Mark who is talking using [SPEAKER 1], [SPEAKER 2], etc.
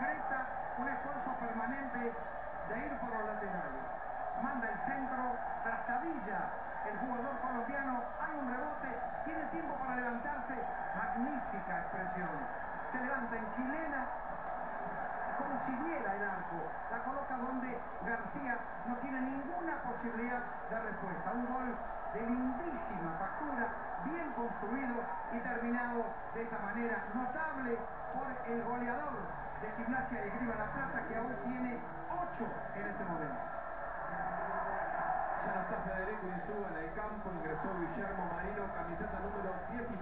[SPEAKER 1] Un esfuerzo permanente de ir por los laterales. Manda el centro, trastabilla el jugador colombiano, hay un rebote, tiene tiempo para levantarse, magnífica expresión. Se levanta en chilena, como si viera el arco, la coloca donde García no tiene ninguna posibilidad de respuesta. Un gol de lindísima factura, bien construido y terminado de esta manera, notable por el goleador Gimnasia de Grima La Plata, que hoy tiene 8 en este momento.
[SPEAKER 2] Ya está Federico Insúa en el campo, ingresó Guillermo Marino, camiseta número 16.